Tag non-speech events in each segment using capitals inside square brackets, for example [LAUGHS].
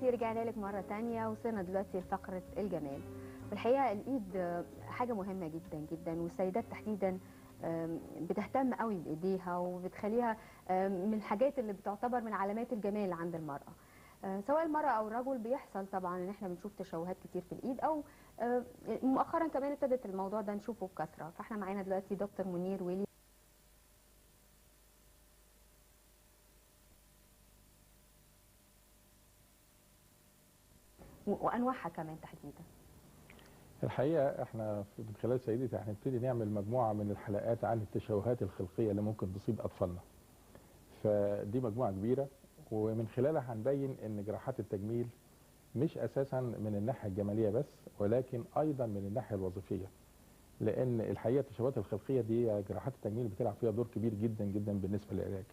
سيدتي رجعنا لك مرة تانية وصلنا دلوقتي لفقرة الجمال. والحقيقة الإيد آه، حاجة مهمة جدا جدا والسيدات تحديدا بتهتم قوي بإيديها وبتخليها من الحاجات اللي بتعتبر من علامات الجمال عند المرأة. آه، سواء المرأة أو الرجل بيحصل طبعا إن إحنا بنشوف تشوهات كتير في الإيد أو آه، مؤخرا كمان ابتدت الموضوع ده نشوفه بكثرة. فإحنا معانا دلوقتي دكتور منير ويلي و- وأنواعها كمان تحديدا الحقيقة إحنا من خلال سيدتي هنبتدي نعمل مجموعة من الحلقات عن التشوهات الخلقية اللي ممكن تصيب أطفالنا. فدي مجموعة كبيرة ومن خلالها هنبين إن جراحات التجميل مش أساسا من الناحية الجمالية بس ولكن أيضا من الناحية الوظيفية. لأن الحقيقة التشوهات الخلقية دي جراحات التجميل بتلعب فيها دور كبير جدا جدا بالنسبة للعلاج.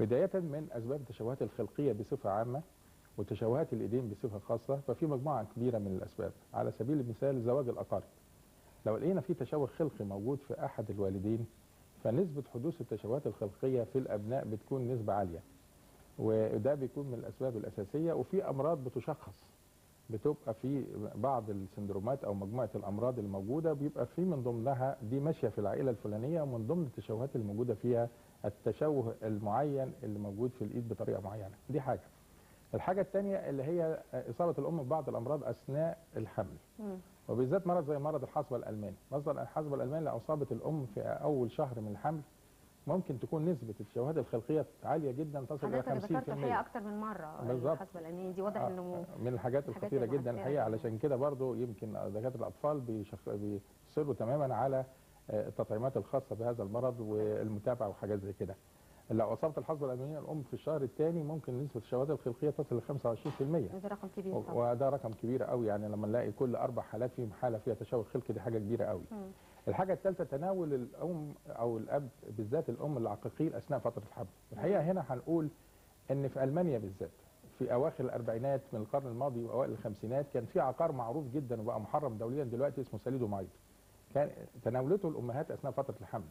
بداية من أسباب التشوهات الخلقية بصفة عامة وتشوهات الإيدين بصفة خاصة ففي مجموعة كبيرة من الأسباب. على سبيل المثال زواج الأقارب. لو لقينا في تشوه خلقي موجود في أحد الوالدين فنسبة حدوث التشوهات الخلقية في الأبناء بتكون نسبة عالية. وده بيكون من الأسباب الأساسية. وفي أمراض بتشخص. بتبقى في بعض السندرومات أو مجموعة الأمراض الموجودة بيبقى في من ضمنها دي ماشية في العائلة الفلانية ومن ضمن التشوهات الموجودة فيها التشوه المعين اللي موجود في الإيد بطريقة معينة. دي حاجة. الحاجة الثانية اللي هي اصابه الأم ببعض الأمراض أثناء الحمل مم. وبالذات مرض زي مرض الحصبه الألماني مرض الحصبه الألماني لو أصابت الأم في أول شهر من الحمل ممكن تكون نسبة التشوهات الخلقية عالية جدا تصل إلى حضرتك ذكرت 50% الحقيقة أكتر من مرة بالظبط. الحسبة الأمنية دي واضح آه، إنه من الحاجات الخطيرة جدا الحقيقة جداً. علشان كده برضو يمكن دكاترة الأطفال بيشخ... بيصروا تماما على آه، التطعيمات الخاصة بهذا المرض والمتابعة وحاجات زي كده لو اصابت الحصبه الالمانيه الأم في الشهر الثاني ممكن نسبة التشوهات الخلقية تصل ل 25% ده رقم كبير طبعا. وده رقم كبير قوي يعني لما نلاقي كل أربع حالات فيهم حالة فيها تشوه خلقي دي حاجة كبيرة قوي. مم. الحاجة الثالثة تناول الأم أو الأب بالذات الأم العقاقير أثناء فترة الحمل الحقيقة هنا هنقول إن في ألمانيا بالذات في أواخر الأربعينات من القرن الماضي وأوائل الخمسينات كان في عقار معروف جدا وبقى محرم دوليا دلوقتي اسمه ساليدومايد كان تناولته الأمهات أثناء فترة الحمل.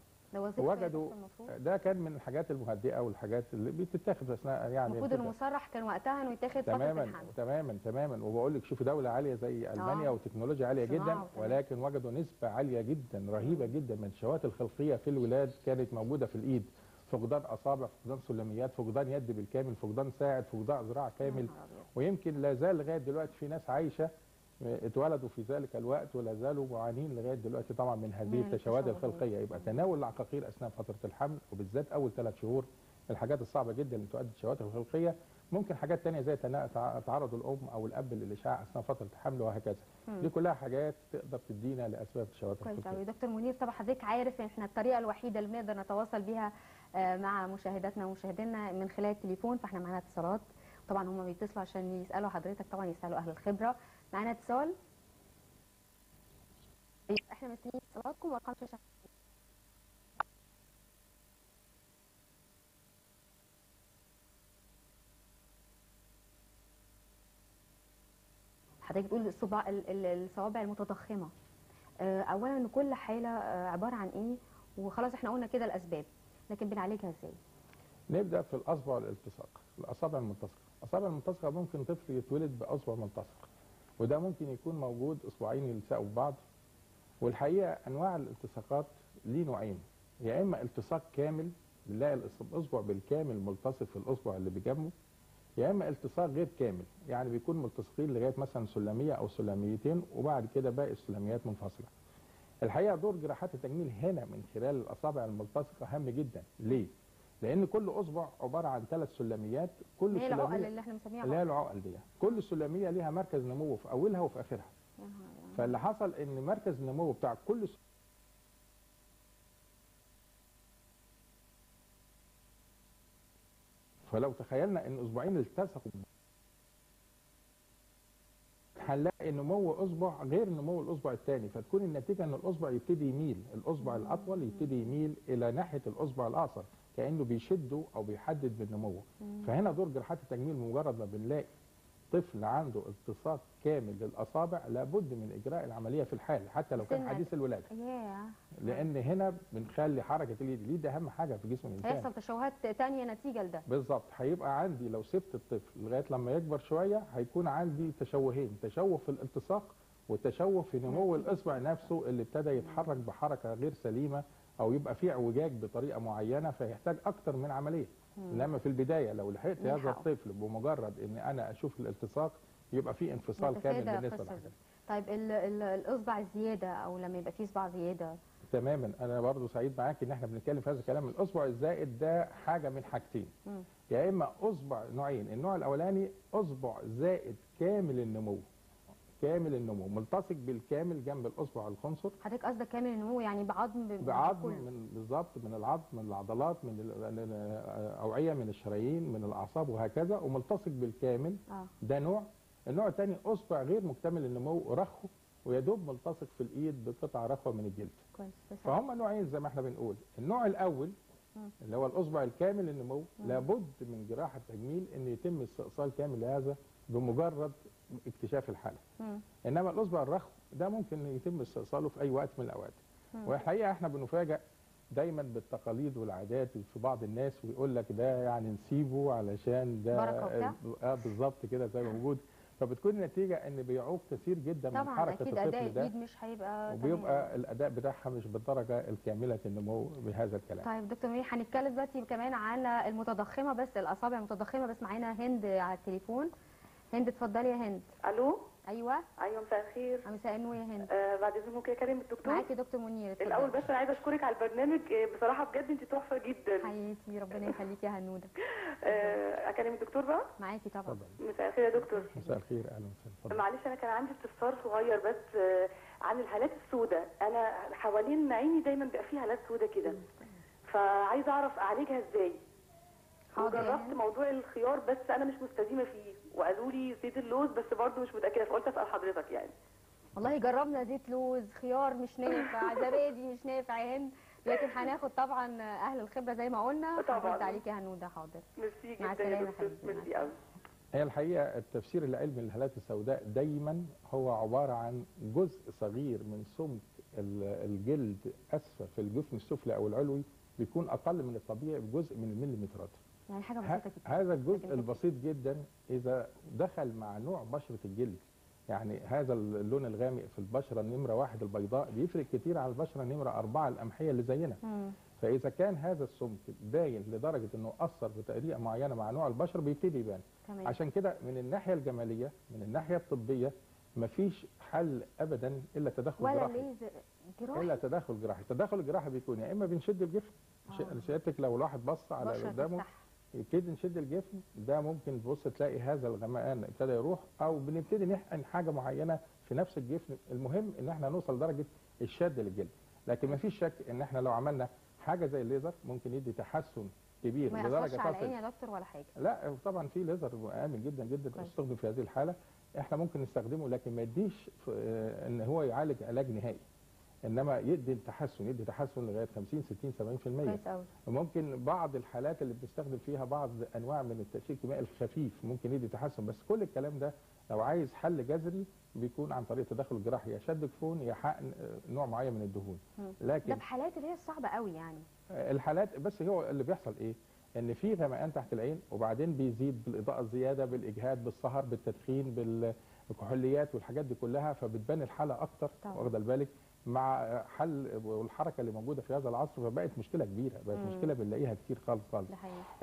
وجدوا ده كان من الحاجات المهدئة والحاجات اللي بتتاخد أثناء يعني المفروض انه مصرح كان وقتها إنه يتاخد فترة تماما تماما تماما وبقول لك شوفي دولة عالية زي ألمانيا آه. وتكنولوجيا عالية جدا. ولكن وجدوا نسبة عالية جدا رهيبة جدا من الشوهات الخلقية في الولاد كانت موجودة في الإيد فقدان أصابع فقدان سلميات فقدان يد بالكامل فقدان ساعد فقدان ذراع كامل. ويمكن لا زال لغاية دلوقتي في ناس عايشة آه، اتولدوا في ذلك الوقت ولا زالوا معانين لغاية دلوقتي طبعا من هذه من التشوهات. الخلقية. يبقى تناول العقاقير أثناء فترة الحمل وبالذات أول ثلاث شهور الحاجات الصعبة جدا اللي تؤدي التشوهات الخلقية. ممكن حاجات تانية زي تعرض الأم أو الأب للإشعاع أثناء فترة الحمل وهكذا. مم. دي كلها حاجات تقدر تدينا لأسباب التشوهات كويس قوي دكتور منير طبعا حضرتك عارف ان إحنا الطريقة الوحيدة اللي بنقدر نتواصل بيها آه، مع مشاهداتنا ومشاهدينا من خلال التليفون فإحنا معانا اتصالات. طبعا هم بيتصلوا عشان يسألوا حضرتك طبعا يسألوا أهل الخبرة. معانا اتصال. طيب، إحنا مستنيين اتصالاتكم وأرقام شاشة. حضرتك بتقول الصباع ال- ال- الصوابع المتضخمة. آه، اولا كل حالة آه، عبارة عن إيه؟ وخلاص إحنا قلنا كده الأسباب. لكن بنعالجها إزاي؟ نبدأ في الأصبع الالتصاق الأصابع الملتصقه الأصابع الملتصقه ممكن طفل يتولد بأصبع ملتصق وده ممكن يكون موجود اصبعين يلصقوا ببعض والحقيقة أنواع الالتصاقات ليه نوعين. يا إما التصاق كامل نلاقي الإص- الاصبع بالكامل ملتصق في الاصبع اللي بجنبه يا إما التصاق غير كامل يعني بيكون ملتصقين لغاية مثلا سلمية أو سلميتين وبعد كده باقي السلميات منفصلة. الحقيقة دور جراحات التجميل هنا من خلال الأصابع الملتصقة هام جدا. ليه؟ لأن كل اصبع عباره عن ثلاث سلميات كل هي العقل اللي إحنا بنسميها اللي هي عقل. العقل دي. كل سلمية ليها مركز نمو في أولها وفي آخرها. فاللي حصل إن مركز النمو بتاع كل س- فلو تخيلنا إن أسبوعين التصقوا هنلاقي نمو أصبع غير نمو الأصبع الثاني فتكون النتيجة إن الأصبع يبتدي يميل الأصبع الأطول يبتدي يميل إلى ناحية الأصبع الاقصر كأنه بيشده أو بيحدد من نموه. فهنا دور جراحات التجميل مجرد ما بنلاقي طفل عنده التصاق كامل للأصابع لابد من إجراء العملية في الحال حتى لو كان. حديث الولادة. لأن هنا بنخلي حركة اليد اليد أهم حاجة في جسم الإنسان. هيحصل تشوهات تانية نتيجة لده. بالظبط. هيبقى عندي لو سبت الطفل لغاية لما يكبر شوية هيكون عندي تشوهين تشوه في الالتصاق وتشوه في نمو الأصبع نفسه اللي ابتدى يتحرك بحركة غير سليمة أو يبقى فيه اعوجاج بطريقة معينة فيحتاج أكتر من عملية. إنما في البداية لو لحقت هذا. الطفل بمجرد إن أنا أشوف الالتصاق يبقى في انفصال كامل بالنسبة دي. طيب ال ال الإصبع الزيادة أو لما يبقى فيه صباع زيادة؟ تماما. أنا برضو سعيد معاك إن إحنا بنتكلم في هذا الكلام. الإصبع الزائد ده حاجة من حاجتين. يا إما إصبع نوعين. النوع الأولاني إصبع زائد كامل النمو. كامل النمو ملتصق بالكامل جنب الأصبع الخنصر. حضرتك قصدك كامل النمو يعني بعظم ب- بعظم. من بالظبط من العظم من العضلات من ال- الاوعيه من الشرايين من الأعصاب وهكذا وملتصق بالكامل. آه. ده نوع. النوع الثاني أصبع غير مكتمل النمو رخو ويدوب ملتصق في الإيد بقطع رخوة من الجلد. كويس فهم نوعين زي ما إحنا بنقول. النوع الأول. اللي هو الأصبع الكامل النمو. لابد من جراحة تجميل إن يتم استئصال كامل لهذا بمجرد اكتشاف الحالة مم. إنما الأصبع الرخو ده ممكن يتم استئصاله في أي وقت من الأوقات. والحقيقة إحنا بنفاجئ دايما بالتقاليد والعادات في بعض الناس ويقول لك ده يعني نسيبه علشان ده وبتاع؟ آه بالظبط كده زي موجود فبتكون النتيجة إن بيعوق كثير جدا من طبعا حركة أكيد أداء الطفل ده الايد مش هيبقى تمام. وبيبقى الأداء بتاعها مش بالدرجة الكاملة النمو بهذا الكلام طيب دكتور مي هنتكلم دلوقتي كمان على المتضخمة بس الأصابع المتضخمة بس معانا هند على التليفون هند اتفضلي يا هند. ألو؟ أيوه. أيوه مساء الخير. مساء النور يا هند. آه بعد إذنك ممكن اكلم الدكتور؟ معاكي دكتور منير اتفضلي. الأول بس أنا عايزة أشكرك على البرنامج آه، بصراحة بجد انت تحفة جدا. حياتي ربنا يخليكي يا هنودة. [LAUGHS] آه أكلم الدكتور بقى؟ معاكي طبعا. اتفضل مساء الخير يا دكتور. مساء الخير أهلا وسهلا. اتفضل معلش أنا كان عندي استفسار صغير بس آه عن الهالات السوداء. أنا حوالين عيني دايما بيبقى فيه هالات سوداء كده. فعايزة أعرف اعالجها إزاي. يا وجربت. موضوع الخيار بس أنا مش مستديمه فيه. وقالوا لي زيت اللوز بس برضه مش متأكدة فقلت أسأل حضرتك يعني. والله جربنا زيت لوز خيار مش نافع [LAUGHS] زبادي مش نافع يا هند. لكن هناخد طبعا أهل الخبرة زي ما قلنا. طبعاً. هرد عليكي يا هنودة حاضر. ميرسي جدا مع ميرسي قوي هي الحقيقة التفسير العلمي للهالات السوداء دايما هو عبارة عن جزء صغير من سمك ال- الجلد أسفل في الجفن السفلي أو العلوي بيكون أقل من الطبيعي بجزء من المليمترات. يعني حاجة بسيطة جدا هذا الجزء. البسيط جدا إذا دخل مع نوع بشرة الجلد يعني هذا اللون الغامق في البشرة النمرة واحد البيضاء بيفرق كتير عن البشرة النمرة أربعة القمحيه اللي زينا مم. فإذا كان هذا السمك باين لدرجة إنه أثر بطريقه معينة مع نوع البشرة بيبتدي يبان عشان كده من الناحية الجمالية من الناحية الطبية مفيش حل ابدا إلا تدخل ولا جراحي ليزر جراحي إلا تدخل جراحي التدخل الجراحي بيكون يا إما بنشد الجفن ش- آه. سيادتك لو الواحد بص على قدامه. يبتدي نشد الجفن ده ممكن تبص تلاقي هذا الغمقان ابتدى يروح أو بنبتدي نحقن حاجة معينة في نفس الجفن المهم إن إحنا نوصل لدرجه الشد للجلد. لكن مفيش شك إن إحنا لو عملنا حاجة زي الليزر ممكن يدي تحسن كبير ما لدرجة يأثرش على تصل العين يا دكتور ولا حاجة. لا طبعا في ليزر امن جدا جدا. يستخدم في هذه الحالة. إحنا ممكن نستخدمه لكن ما يديش آه، إن هو يعالج علاج نهائي. إنما يدي التحسن يدي تحسن لغاية 50 60 70% كويس قوي ممكن بعض الحالات اللي بنستخدم فيها بعض أنواع من التاثير الكيميائي الخفيف ممكن يدي تحسن بس كل الكلام ده لو عايز حل جذري بيكون عن طريق التدخل الجراحي يا شد جفون يا حقن آه، نوع معين من الدهون. لكن ده في حالات اللي هي الصعبه قوي يعني. الحالات بس هو اللي بيحصل إيه؟ إن في غمقان تحت العين وبعدين بيزيد بالإضاءة الزيادة بالإجهاد بالسهر بالتدخين بالكحوليات والحاجات دي كلها فبتبان الحالة أكتر. واخدة بالك مع حل والحركة اللي موجودة في هذا العصر فبقت مشكلة كبيرة بقت مم. مشكلة بنلاقيها كتير خالص خالص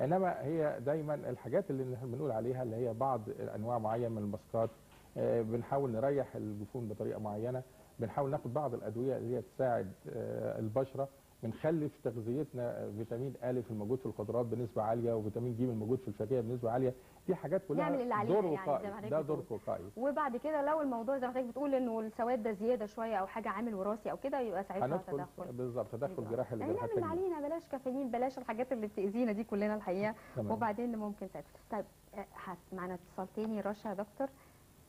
إنما هي دايما الحاجات اللي إحنا بنقول عليها اللي هي بعض انواع معين من الماسكات آه، بنحاول نريح الجفون بطريقة معينة بنحاول ناخد بعض الأدوية اللي هي تساعد آه، البشرة بنخلي في تغذيتنا فيتامين ا الموجود في الخضروات بنسبة عالية وفيتامين ج الموجود في الفاكهة بنسبة عالية. دي حاجات كلها نعمل اللي علينا دور يعني وقائي حضرتك ده دور. وقائي. وبعد كده لو الموضوع زي ما حضرتك بتقول إنه السواد ده زيادة شوية أو حاجة عامل وراثي أو كده يبقى ساعتها تدخل. بالظبط تدخل. جراحي يعني نعمل اللي علينا بلاش كافيين بلاش الحاجات اللي بتأذينا دي كلنا الحقيقة. تمام. وبعدين ممكن ساعتها طيب آه، معانا اتصال تاني رشا يا دكتور.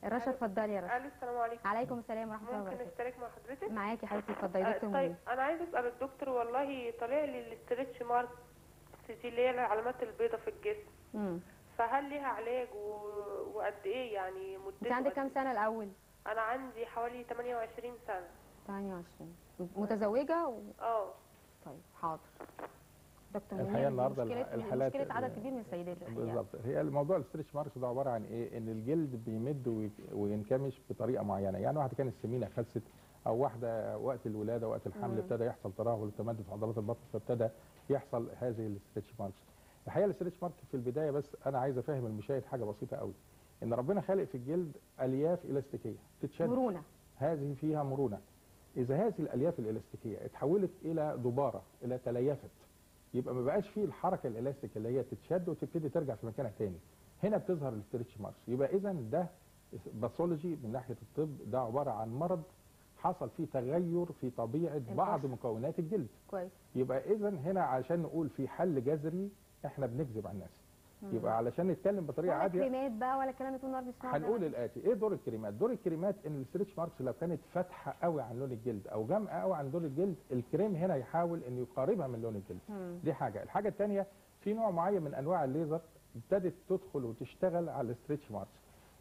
رشا. اتفضلي يا رشا. ألو السلام عليكم. عليكم السلام ورحمة الله ممكن وبركاته. أشترك مع حضرتك؟ معاكي يا حبيبتي اتفضلي. آه، دكتور طيب أنا عايزه أسأل الدكتور والله طالع لي الاسترتش مارك دي اللي هي العلامات البيضاء في الجسم. امم فهل ليها علاج و... وقد إيه يعني مدته أنت عندك كام إيه؟ سنة الأول؟ أنا عندي حوالي 28 سنة. 28 متزوجة و... آه. طيب حاضر. دكتور الحقيقة منير النهاردة مشكلة الحالات- مشكلة عدد كبير من السيدات الحقيقة. بالظبط. هي الموضوع ال stretch marks ده عبارة عن إيه؟ إن الجلد بيمد وي- وينكمش بطريقة معينة. يعني واحدة كانت سمينه خست أو واحدة وقت الولادة وقت الحمل. ابتدى يحصل ترهل وتمدد في عضلات البطن فابتدى يحصل هذه ال stretch marks الحقيقة ال stretch mark في البداية بس أنا عايز أفهم المشاهد حاجة بسيطة قوي إن ربنا خالق في الجلد ألياف إلاستيكية تتشد مرونة. هذه فيها مرونة. إذا هذه الألياف الإلاستيكية اتحولت إلى دبارة إلى تليفت. يبقى ما بقاش فيه الحركة الإلاستيك اللي هي تتشد وتبتدي ترجع في مكانها تاني. هنا بتظهر ال stretch marks. يبقى إذا ده pathology من ناحية الطب ده عبارة عن مرض حصل فيه تغير في طبيعة بعض. مكونات الجلد. كويس. يبقى إذا هنا عشان نقول في حل جذري إحنا بنكذب على الناس. يبقى علشان نتكلم بطريقة ولا عادية. كريمات بقى ولا كلام طول النهار بيسمعوا هنقول الآتي. إيه دور الكريمات؟ دور الكريمات إن ال stretch marks لو كانت فاتحة قوي عن لون الجلد أو غامقه قوي عن لون الجلد الكريم هنا يحاول انه يقاربها من لون الجلد. مم. دي حاجة. الحاجة الثانية في نوع معين من أنواع الليزر ابتدت تدخل وتشتغل على ال stretch marks.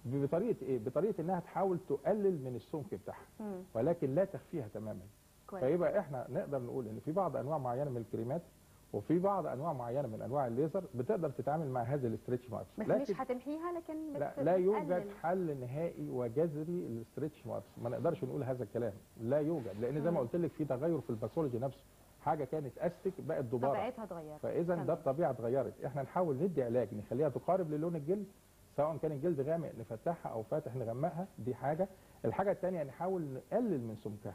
بطريقة إيه؟ بطريقة إنها تحاول تقلل من السمك بتاعها. مم. ولكن لا تخفيها تماما. كويس. فيبقى إحنا نقدر نقول إن في بعض أنواع معينة من الكريمات وفي بعض أنواع معينة من أنواع الليزر بتقدر تتعامل مع هذه ال stretch marks. لكن مش هتمحيها لكن بت... لا, لا يوجد. حل نهائي وجذري لل stretch marks. ما نقدرش نقول هذا الكلام. لا يوجد لأن زي ما. قلت لك في تغير في ال pathology نفسه. حاجة كانت استك بقت دباره طبيعتها اتغيرت. فاذا. ده الطبيعة اتغيرت. إحنا نحاول ندي علاج نخليها تقارب للون الجلد سواء كان الجلد غامق نفتحها أو فاتح نغمقها. دي حاجة. الحاجة الثانية نحاول نقلل من سمكها.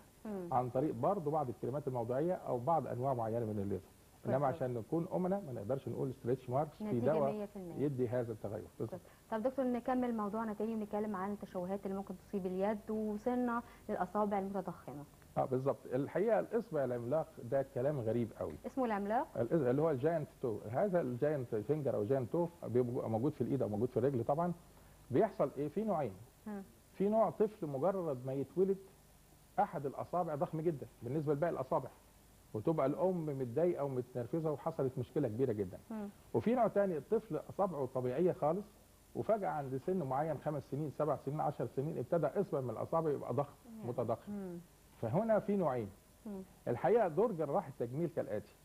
عن طريق برضه بعض الكريمات الموضعيه أو بعض أنواع معينة من الليزر. انما. عشان نكون امنا ما نقدرش نقول stretch marks في دواء 100% يدي هذا التغير. بالظبط. طب دكتور نكمل موضوعنا تاني ونتكلم عن التشوهات اللي ممكن تصيب اليد ووصلنا للأصابع المتضخمة. آه بالظبط. الحقيقة الإصبع العملاق ده كلام غريب قوي. اسمه العملاق؟ اللي هو ال giant toe هذا ال giant finger أو giant toe بيبقى موجود في الإيد أو موجود في الرجل طبعا. بيحصل إيه؟ في نوعين. في نوع طفل مجرد ما يتولد أحد الأصابع ضخم جدا بالنسبة لباقي الأصابع. وتبقى الأم متضايقة ومتنرفزة وحصلت مشكلة كبيرة جدا. مم. وفي نوع تاني الطفل اصابعه طبيعية خالص وفجأة عند سن معين خمس سنين سبع سنين عشر سنين ابتدى اصبع من الأصابع يبقى ضخم متضخم. مم. فهنا في نوعين. مم. الحقيقة دور جراح التجميل كالآتي.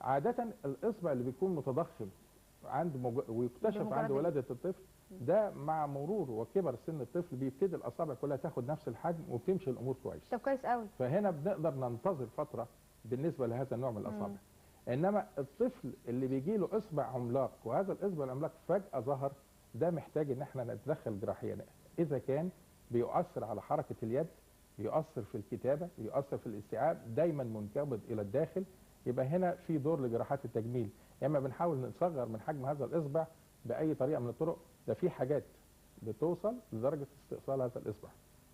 عادة الإصبع اللي بيكون متضخم عند مج... ويكتشف عند ولادة الطفل ده مع مرور وكبر سن الطفل بيبتدي الأصابع كلها تاخد نفس الحجم وبتمشي الأمور كويس. طب كويس قوي فهنا بنقدر ننتظر فترة بالنسبة لهذا النوع من الأصابع. إنما الطفل اللي بيجي له إصبع عملاق وهذا الإصبع العملاق فجأة ظهر ده محتاج إن إحنا نتدخل جراحيا. إذا كان بيؤثر على حركة اليد بيؤثر في الكتابة بيؤثر في الاستيعاب دايما منقبض إلى الداخل يبقى هنا في دور لجراحات التجميل. يا إما بنحاول نصغر من حجم هذا الإصبع بأي طريقة من الطرق ده في حاجات بتوصل لدرجة استئصال هذا الإصبع.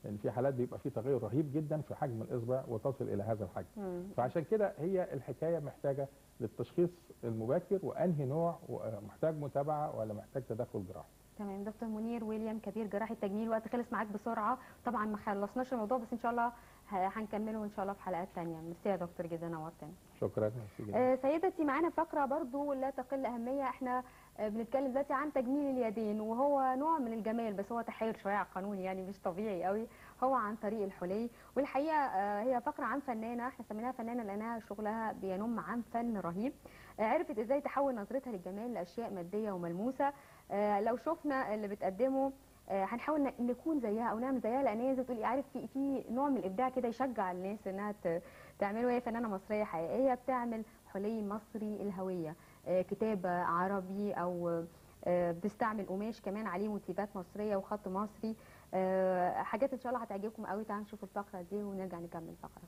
لأن في حالات بيبقى في تغير رهيب جدا في حجم الاصبع وتصل إلى هذا الحجم. مم. فعشان كده هي الحكاية محتاجة للتشخيص المبكر وأنهي نوع محتاج متابعة ولا محتاج تدخل جراحي تمام. دكتور منير ويليام كبير جراح التجميل وقت خلص معاك بسرعة. طبعا ما خلصناش الموضوع بس إن شاء الله هنكمله ان شاء الله في حلقات تانية. ميرسي يا دكتور جدا نورتنا شكرا ميرسي جداً. آه، سيدتي معانا فقرة برضو لا تقل أهمية. إحنا آه، بنتكلم دلوقتي عن تجميل اليدين وهو نوع من الجمال بس هو تحايل شوية على القانون يعني مش طبيعي قوي. هو عن طريق الحلي والحقيقة آه، هي فقرة عن فنانة إحنا سميناها فنانة لأنها شغلها بينم عن فن رهيب. آه، عرفت إزاي تحول نظرتها للجمال لأشياء مادية وملموسة. آه، لو شفنا اللي بتقدمه آه، هنحاول نكون زيها أو نعمل زيها لأن هي زي تقولي عارف في في نوع من الإبداع كده يشجع الناس إنها تعمله. هي فنانة مصرية حقيقية بتعمل حلي مصري الهوية. آه، آه، كتاب عربي أو آه، بستعمل قماش كمان عليه موتيفات مصرية وخط مصري. آه، حاجات إن شاء الله هتعجبكم قوي. تعالوا نشوف الفقرة دي ونرجع نكمل الفقره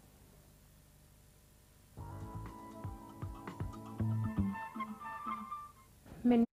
من